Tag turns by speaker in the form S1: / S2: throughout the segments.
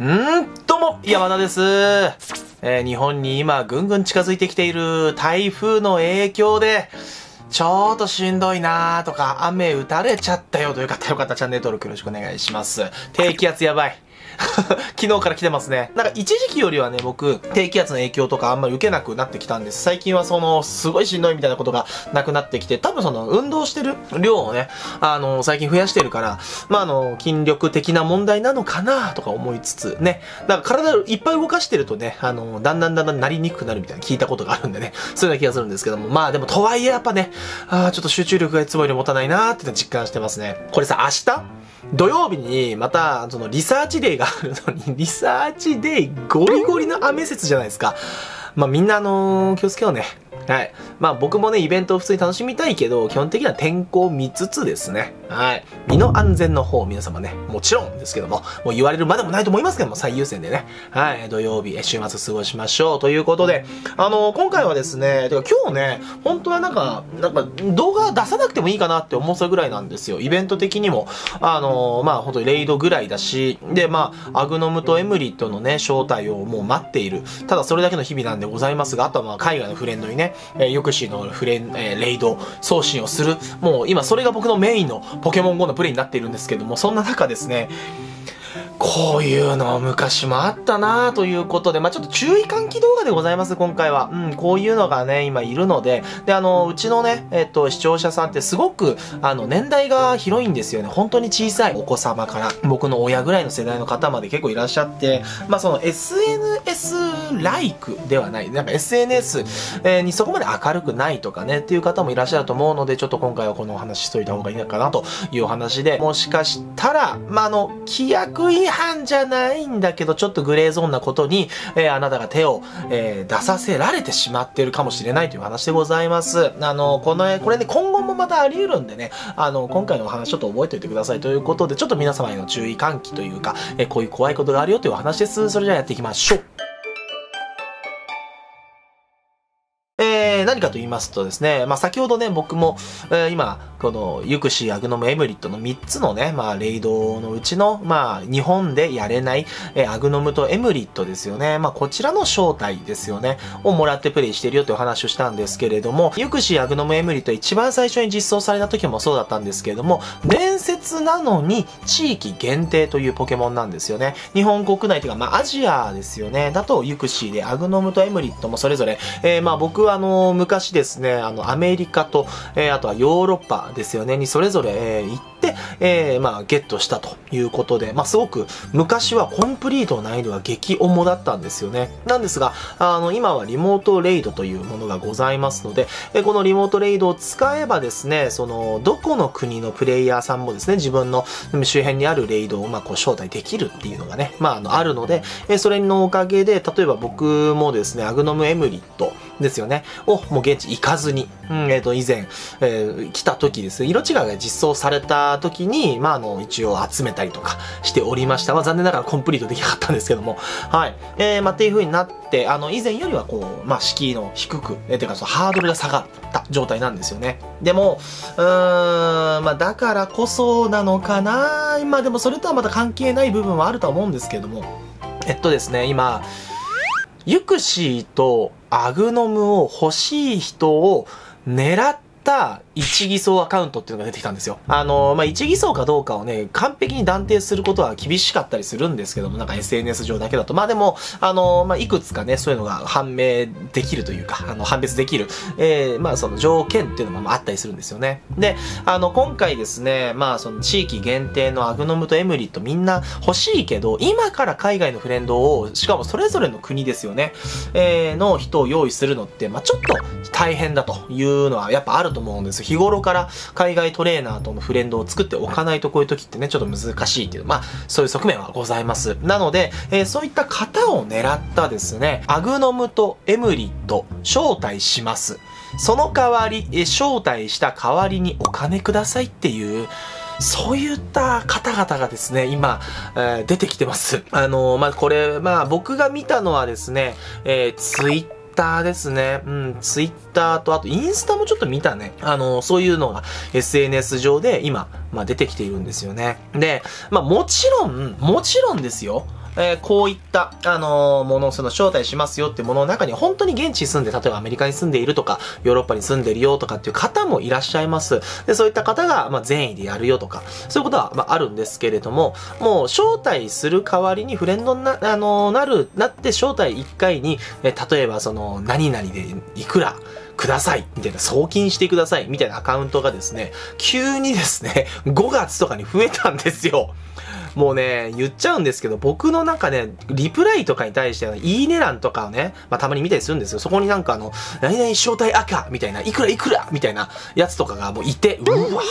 S1: んーどうも、山田です。えー日本に今ぐんぐん近づいてきている台風の影響で、ちょっとしんどいなーとか、雨打たれちゃったよという方よかったらチャンネル登録よろしくお願いします。低気圧やばい。昨日から来てますね。なんか一時期よりはね、僕、低気圧の影響とかあんまり受けなくなってきたんです。最近はその、すごいしんどいみたいなことがなくなってきて、多分その、運動してる量をね、あの、最近増やしてるから、まあ、あの、筋力的な問題なのかなとか思いつつ、ね。なんか体いっぱい動かしてるとね、あの、だんだんだんだんなりにくくなるみたいな聞いたことがあるんでね、そういうような気がするんですけども、まあでも、とはいえやっぱね、あーちょっと集中力がいつもより持たないなーって実感してますね。これさ、明日？土曜日にまたそのリサーチデーがのに、リサーチデイゴリゴリの雨説じゃないですか。まあみんなあのー気をつけようね。はい。まあ僕もね、イベントを普通に楽しみたいけど、基本的には天候見つつですね。はい。身の安全の方、皆様ね、もちろんですけども、もう言われるまでもないと思いますけども、最優先でね。はい。土曜日、週末過ごしましょう。ということで、あの今回はですね、てか今日ね、本当はなんか、なんか動画出さなくてもいいかなって思ったぐらいなんですよ。イベント的にも、あのまあ本当にレイドぐらいだし、で、まあ、アグノムとエムリットのね、招待をもう待っている。ただそれだけの日々なんでございますが、あとはまあ海外のフレンドにね、えー、ヨクシーのフレン、えーレイド送信をする。もう今それが僕のメインのポケモン GO のプレイになっているんですけども、そんな中ですね、こういうの昔もあったなぁということで、まあちょっと注意喚起動画でございます、今回は。うん、こういうのがね、今いるので、で、あの、うちのね、えっと、視聴者さんってすごく、あの、年代が広いんですよね。本当に小さいお子様から、僕の親ぐらいの世代の方まで結構いらっしゃって、まあその SNS ライクではない、なんか SNS にそこまで明るくないとかね、っていう方もいらっしゃると思うので、ちょっと今回はこのお話ししといた方がいいのかなというお話で、もしかしたら、まあ、あの、規約違犯じゃないんだけど、ちょっとグレーゾーンなことに、えーあなたが手を、えー出させられてしまってるかもしれないという話でございます。あの、この、これね、今後もまたあり得るんでね、あの、今回のお話ちょっと覚えておいてくださいということで、ちょっと皆様への注意喚起というか、えーこういう怖いことがあるよというお話です。それじゃあやっていきましょう。えー、何かと言いますとですね、まあ、先ほどね、僕も、えー今、この、ユクシー、アグノム、エムリットの3つのね、まあ、レイドのうちの、まあ、日本でやれない、えーアグノムとエムリットですよね。まあ、こちらの招待ですよね。をもらってプレイしてるよというお話をしたんですけれども、ユクシー、アグノム、エムリット一番最初に実装された時もそうだったんですけれども、伝説なのに地域限定というポケモンなんですよね。日本国内というか、まあ、アジアですよね。だと、ユクシーで、アグノムとエムリットもそれぞれ、えーまあ、僕はあの、昔ですね、あの、アメリカと、えーあとはヨーロッパですよね、にそれぞれ、えー行って、えーまあ、ゲットしたということで、まあ、すごく、昔はコンプリートの難易度が激重だったんですよね。なんですが、あの、今はリモートレイドというものがございますので、えこのリモートレイドを使えばですね、その、どこの国のプレイヤーさんもですね、自分の周辺にあるレイドを、まあ、こう、招待できるっていうのがね、まあ、あの、あるので、えそれのおかげで、例えば僕もですね、アグノムエムリットですよね、をもう現地行かずに、うん、えっ、と、以前、えー来た時ですね、色違いが実装された時に、まあ、あの、一応集めたりとかしておりました。まあ、残念ながらコンプリートできなかったんですけども、はい。えー、まあ、っていう風になって、あの、以前よりはこう、まあ、敷居の低く、えー、てか、そのハードルが下がった状態なんですよね。でも、うーん、まあ、だからこそなのかなまあ、でもそれとはまた関係ない部分はあるとは思うんですけども、えっとですね、今、ユクシーとアグノムを欲しい人を狙ってた一偽装アカウントっていうのが出てきたんですよ。あの、まあ、一偽装かどうかをね、完璧に断定することは厳しかったりするんですけども、なんか SNS 上だけだと。まあ、でも、あの、まあ、いくつかね、そういうのが判明できるというか、あの、判別できる、えー、まあ、その条件っていうのもああったりするんですよね。で、あの、今回ですね、まあ、その地域限定のアグノムとエムリットみんな欲しいけど、今から海外のフレンドを、しかもそれぞれの国ですよね、えー、の人を用意するのって、まあ、ちょっと大変だというのはやっぱあると思うんです。日頃から海外トレーナーとのフレンドを作っておかないとこういう時ってね、ちょっと難しいっていう、まあ、そういう側面はございます。なので、えーそういった方を狙ったですね、アグノムとエムリット、招待します。その代わり、え招待した代わりにお金くださいっていう、そういった方々がですね、今、えー出てきてます。あのーまあ、これ、まあ、僕が見たのはですね、えー、ツイッターですね。うん、ツイッターと、あとインスタもちょっと見たね。あの、そういうのが SNS 上で今、まあ出てきているんですよね。で、まあもちろん、もちろんですよ。えー、こういった、あのー、ものをその招待しますよってものの中に、本当に現地住んで、例えばアメリカに住んでいるとか、ヨーロッパに住んでるよとかっていう方もいらっしゃいます。で、そういった方が、まあ、善意でやるよとか、そういうことは、まあ、あるんですけれども、もう、招待する代わりにフレンドな、あのー、なる、なって招待1回に、え例えばその、何々でいくら、くださいみたいな、送金してくださいみたいなアカウントがですね、急にですね、5月とかに増えたんですよ。もうね、言っちゃうんですけど、僕の中ね、リプライとかに対しては、いいね欄とかをね、まあ、たまに見たりするんですよ。そこになんかあの、何々招待赤みたいな、いくらいくらみたいなやつとかがもういて、うわ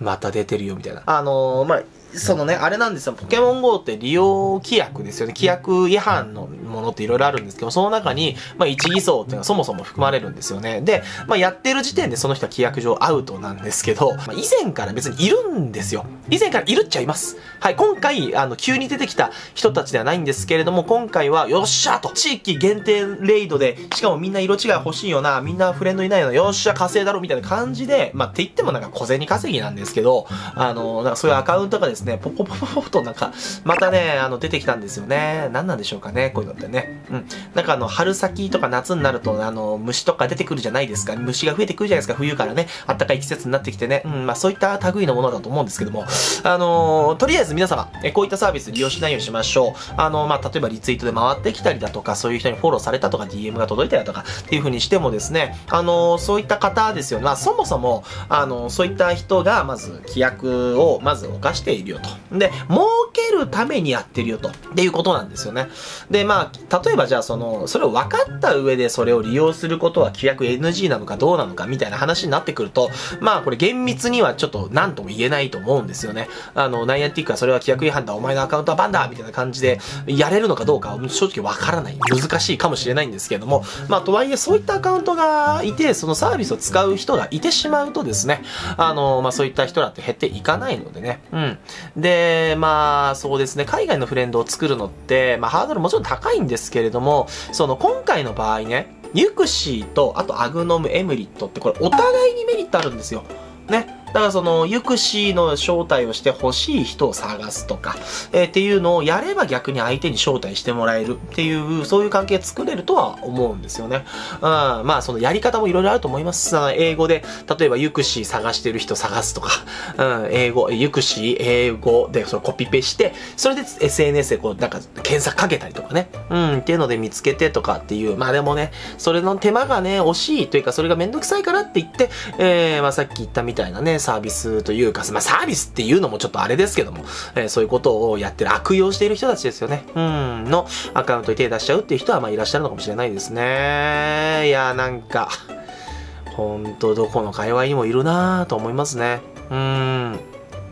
S1: また出てるよみたいな。あのー、まあ、そのね、あれなんですよ。ポケモン GO って利用規約ですよね。規約違反のものっていろいろあるんですけど、その中に、まあ、一偽装っていうのはそもそも含まれるんですよね。で、まあ、やってる時点でその人は規約上アウトなんですけど、まあ、以前から別にいるんですよ。以前からいるっちゃいます。はい、今回、あの、急に出てきた人たちではないんですけれども、今回は、よっしゃと、地域限定レイドで、しかもみんな色違い欲しいよな、みんなフレンドいないよな、よっしゃ、稼いだろ、みたいな感じで、まあ、って言ってもなんか小銭稼ぎなんですけど、あの、なんかそういうアカウントがですね、ねポポポポポとなんか、またね、あの、出てきたんですよね。何なんでしょうかね、こういうのってね。うん。なんかあの、春先とか夏になると、あの、虫とか出てくるじゃないですか。虫が増えてくるじゃないですか、冬からね。暖かい季節になってきてね。うん、まあそういった類のものだと思うんですけども。あのー、とりあえず皆様、えこういったサービス利用しないようにしましょう。あの、まあ例えばリツイートで回ってきたりだとか、そういう人にフォローされたとか、DM が届いたりだとか、っていう風にしてもですね、あのー、そういった方ですよね。まあそもそも、あの、そういった人が、まず、規約を、まず犯しているよと。で、儲けるためにやってるよと。っていうことなんですよね。で、まあ、例えばじゃあその、それを分かった上でそれを利用することは規約 NG なのかどうなのかみたいな話になってくると、まあこれ厳密にはちょっと何とも言えないと思うんですよね。あの、ナイアンティックはそれは規約違反だ、お前のアカウントはバンだみたいな感じでやれるのかどうか正直分からない。難しいかもしれないんですけども、まあとはいえそういったアカウントがいて、そのサービスを使う人がいてしまうとですね、あの、まあそういった人だって減っていかないのでね。うん。で、まあそうですね、海外のフレンドを作るのって、まあハードルもちろん高いんですけれども、その今回の場合ね、ユクシーと、あとアグノム、エムリットってこれお互いにメリットあるんですよ。ね。だからその、ユクシーの招待をして欲しい人を探すとか、えー、っていうのをやれば逆に相手に招待してもらえるっていう、そういう関係作れるとは思うんですよね。うん、まあそのやり方もいろいろあると思います。英語で、例えばユクシー探してる人探すとか、うん、英語、ユクシー、英語でそのコピペして、それで SNS でこうなんか検索かけたりとかね、うん、っていうので見つけてとかっていう、まあでもね、それの手間がね、惜しいというか、それがめんどくさいからって言って、えー、まあさっき言ったみたいなね、サービスというか、まあ、サービスっていうのもちょっとあれですけども、えー、そういうことをやってる、悪用している人たちですよね。うん、のアカウントに手出しちゃうっていう人は、まあ、いらっしゃるのかもしれないですね。いや、なんか、ほんとどこの界隈にもいるなぁと思いますね。うん。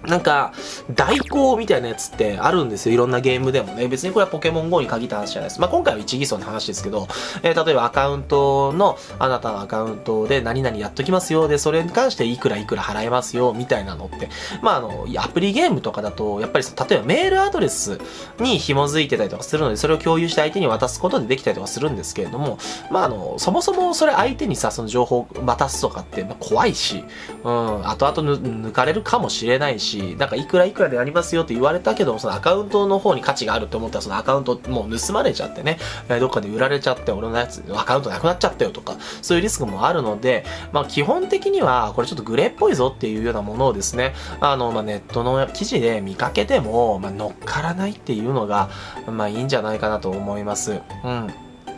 S1: なんか、代行みたいなやつってあるんですよ。いろんなゲームでもね。別にこれはポケモン GO に限った話じゃないです。まあ、今回は一偽装の話ですけど、えー、例えばアカウントの、あなたのアカウントで何々やっときますよ。で、それに関していくらいくら払えますよ。みたいなのって。まあ、あの、アプリゲームとかだと、やっぱり例えばメールアドレスに紐づいてたりとかするので、それを共有して相手に渡すことでできたりとかするんですけれども、まあ、あの、そもそもそれ相手にさ、その情報渡すとかって、まあ、怖いし、うん、後々抜かれるかもしれないし、なんかいくらいくらでやりますよって言われたけども、そのアカウントの方に価値があると思ったら、そのアカウントもう盗まれちゃってね、どっかで売られちゃって、俺のやつ、アカウントなくなっちゃったよとか、そういうリスクもあるので、まあ基本的には、これちょっとグレーっぽいぞっていうようなものをですね、あの、まあネットの記事で見かけても、まあ乗っからないっていうのが、まあいいんじゃないかなと思います。うん。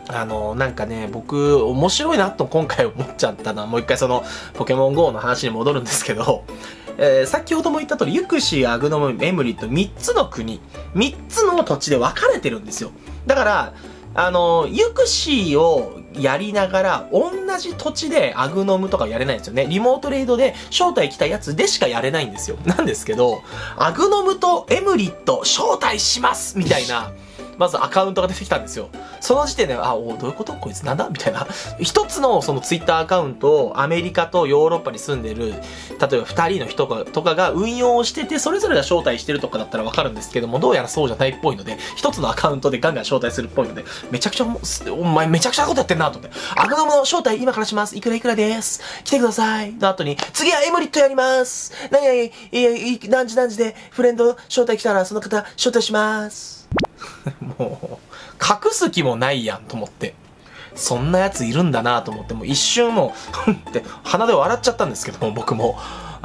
S1: あの、なんかね、僕、面白いなと今回思っちゃったな。もう一回その、ポケモン GO の話に戻るんですけど、えー、先ほども言った通り、ユクシー、アグノム、エムリット、3つの国、3つの土地で分かれてるんですよ。だから、あの、ユクシーをやりながら、同じ土地でアグノムとかやれないんですよね。リモートレイドで招待来たやつでしかやれないんですよ。なんですけど、アグノムとエムリット招待しますみたいな、まずアカウントが出てきたんですよ。その時点で、あ、おどういうこと？こいつなんだ？みたいな。一つのそのツイッターアカウントをアメリカとヨーロッパに住んでる、例えば二人の人とかが運用してて、それぞれが招待してるとかだったらわかるんですけども、どうやらそうじゃないっぽいので、一つのアカウントでガンガン招待するっぽいので、めちゃくちゃ、お前めちゃくちゃなことやってんなと思って、アグノムの招待今からします。いくらいくらです。来てください。の後に、次はエムリットやります。何、や、何時何時でフレンド招待来たらその方招待します。もう、隠す気もないやんと思って。そんなやついるんだなと思って、もう一瞬もう、ふ んって鼻で笑っちゃったんですけども、僕も。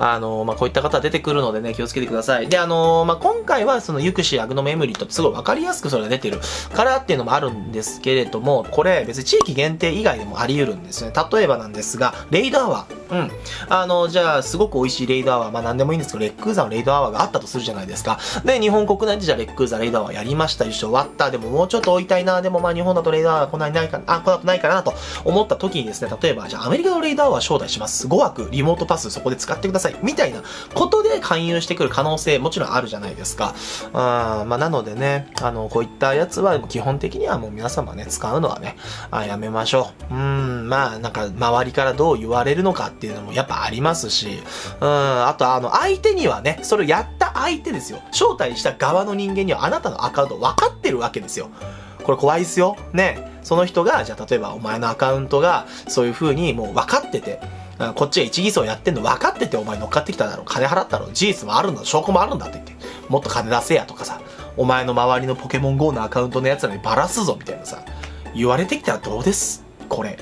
S1: あのまあ、こういった方出てくるのでね、気をつけてください。で、あのまあ、今回はそのユクシーアグノメムリットってすごいわかりやすくそれが出てるからっていうのもあるんですけれども、これ別に地域限定以外でもあり得るんですね。例えばなんですが、レイドアワー。うん。あの、じゃあ、すごく美味しいレイドアワー、まあ何でもいいんですけど、レックーザのレイドアワーがあったとするじゃないですか。で、日本国内でじゃあレックーザレイドアワーやりました、一緒終わった。でももうちょっと置いたいな。でもまあ日本だとレイドアワーこんなにないか、あ、この後ないかなと思った時にですね、例えば、じゃあアメリカのレイドアワー招待します。5枠リモートパスそこで使ってください。みたいなことで勧誘してくる可能性もちろんあるじゃないですか。あまあなのでね、あの、こういったやつは基本的にはもう皆様ね、使うのはね、あやめましょう。うん、まあなんか周りからどう言われるのかっていうのもやっぱありますし、うん、あとあの、相手にはね、それをやった相手ですよ。招待した側の人間にはあなたのアカウント分かってるわけですよ。これ怖いっすよ。ね。その人が、じゃあ例えばお前のアカウントがそういう風にもう分かってて、あこっちが一偽装やってんの分かっててお前乗っかってきただろ金払ったろ事実もあるんだ証拠もあるんだって言って。もっと金出せやとかさ。お前の周りのポケモン GO のアカウントのやつらにバラすぞみたいなさ。言われてきたらどうです？これ。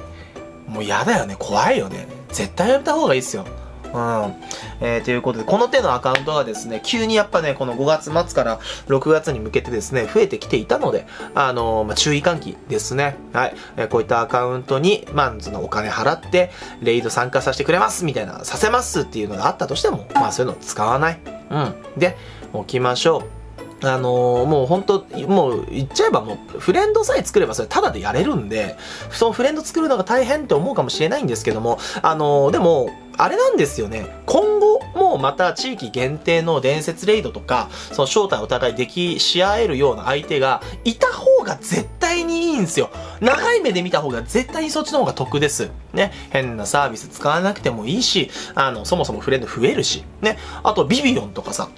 S1: もう嫌だよね。怖いよね。絶対やめた方がいいっすよ。うん。えー、ということで、この手のアカウントがですね、急にやっぱね、この5月末から6月に向けてですね、増えてきていたので、あのー、まあ、注意喚起ですね。はい。えー、こういったアカウントに、マンズのお金払って、レイド参加させてくれますみたいな、させますっていうのがあったとしても、まあ、そういうのを使わない。うん。で、置きましょう。あのー、もう本当もう言っちゃえばもうフレンドさえ作ればそれタダでやれるんで、そのフレンド作るのが大変って思うかもしれないんですけども、あのー、でも、あれなんですよね。今後もまた地域限定の伝説レイドとか、その正体をお互いできし合えるような相手がいた方が絶対にいいんですよ。長い目で見た方が絶対にそっちの方が得です。ね。変なサービス使わなくてもいいし、あの、そもそもフレンド増えるし、ね。あとビビオンとかさ、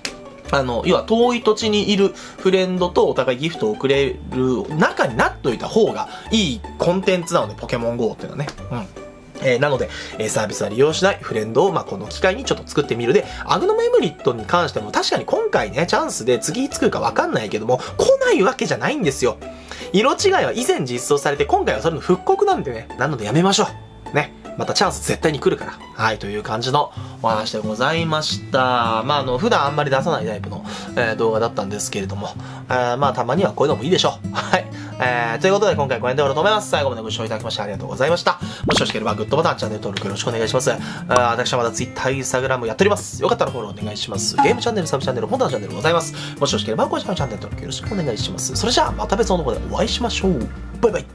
S1: あの、要は遠い土地にいるフレンドとお互いギフトを送れる中になっといた方がいいコンテンツなので、ポケモン GO っていうのはね。うん。えー、なので、えー、サービスは利用しないフレンドを、まあ、この機会にちょっと作ってみるで、アグノメムリットに関しても確かに今回ね、チャンスで次作るかわかんないけども、来ないわけじゃないんですよ。色違いは以前実装されて、今回はそれの復刻なんでね。なのでやめましょう。ね。またチャンス絶対に来るから。はい、という感じのお話でございました。まあ、あの、普段あんまり出さないタイプの、えー、動画だったんですけれども、えー、まあ、たまにはこういうのもいいでしょう。はい。えー、ということで今回これで終わろうと思います。最後までご視聴いただきましてありがとうございました。もしよろしければグッドボタン、チャンネル登録よろしくお願いします。あ私はまだ Twitter、Instagram やっております。よかったらフォローお願いします。ゲームチャンネル、サブチャンネル、本棚チャンネルございます。もしよろしければこちらのチャンネル登録よろしくお願いします。それじゃあまた別の動画でお会いしましょう。バイバイ。